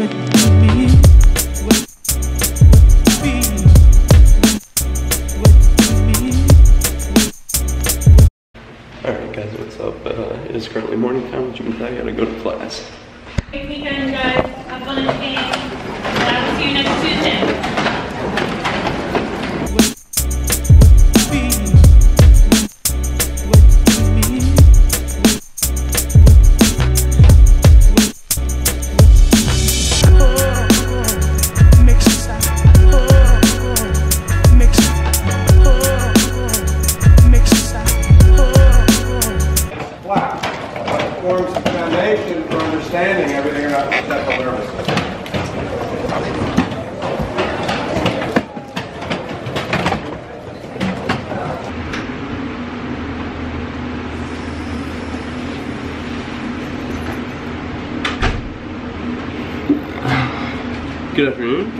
Alright guys, what's up? Uh, it is currently morning time, which means I gotta go to class. Great weekend, guys. Good afternoon.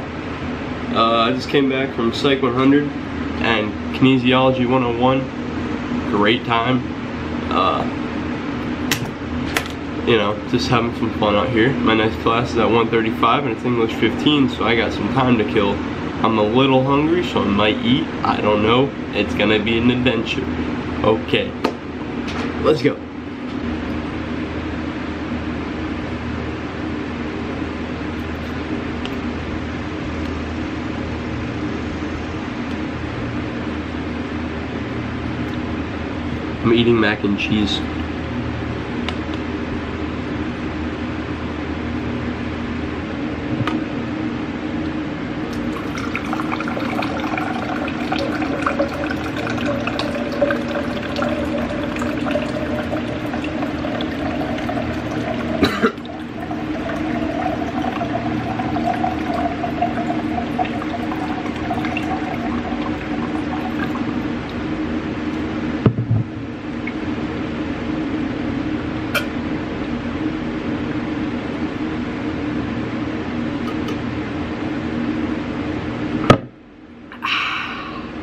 Uh, I just came back from Psych 100 and Kinesiology 101. Great time. Uh, you know, just having some fun out here. My next class is at 1:35 and it's English 15, so I got some time to kill. I'm a little hungry, so I might eat. I don't know. It's gonna be an adventure. Okay, let's go. I'm eating mac and cheese.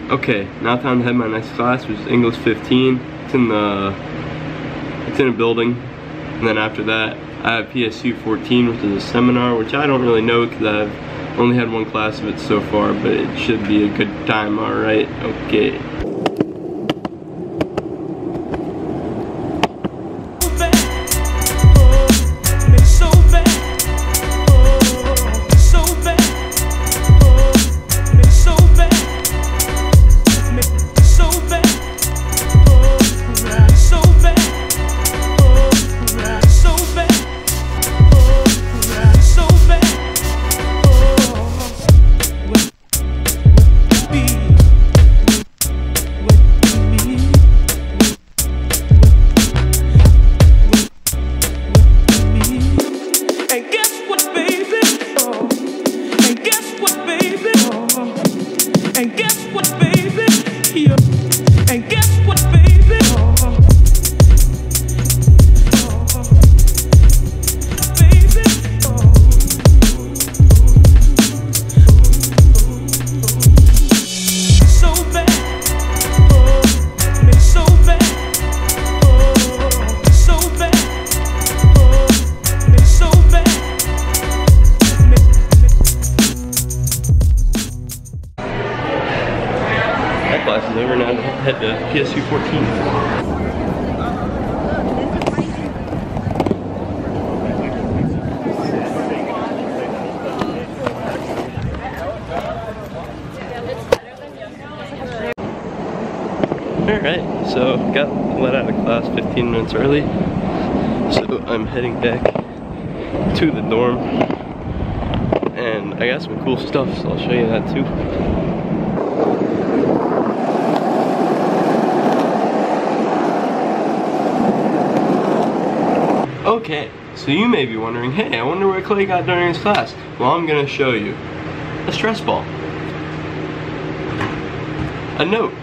Okay, now time to head my next class, which is English 15. It's in the, it's in a building, and then after that, I have PSU 14, which is a seminar, which I don't really know because I've only had one class of it so far, but it should be a good time, all right? Okay. And guess what, baby? Yeah. Head to PSU 14. Alright, so got let out of class 15 minutes early. So I'm heading back to the dorm. And I got some cool stuff, so I'll show you that too. Okay, so you may be wondering, hey, I wonder where Clay got during his class. Well, I'm gonna show you. A stress ball. A note.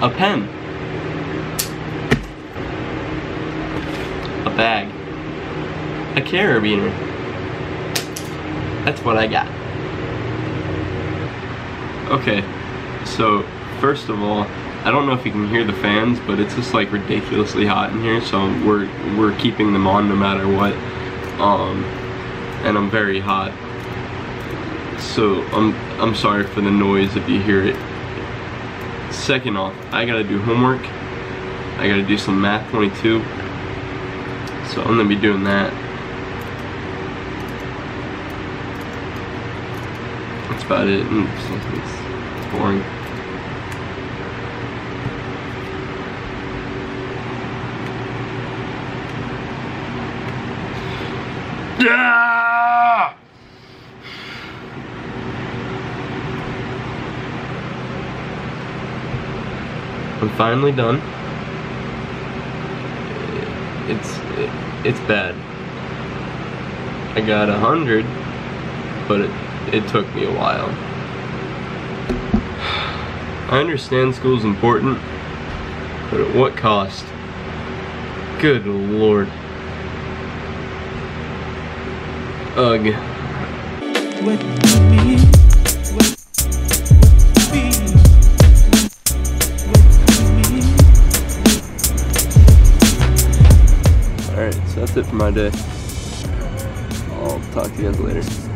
A pen. A bag. A carabiner. That's what I got. Okay, so first of all, I don't know if you can hear the fans, but it's just like ridiculously hot in here, so we're we're keeping them on no matter what. um, and I'm very hot. So I'm I'm sorry for the noise if you hear it. Second off, I gotta do homework. I gotta do some math 22. So I'm gonna be doing that. That's about it. Mm, It's, it's boring. Yeah! I'm finally done. It's it's bad. I got a hundred, but it it took me a while. I understand school's important, but at what cost? Good lord. Ugh. Alright, so that's it for my day. I'll talk to you guys later.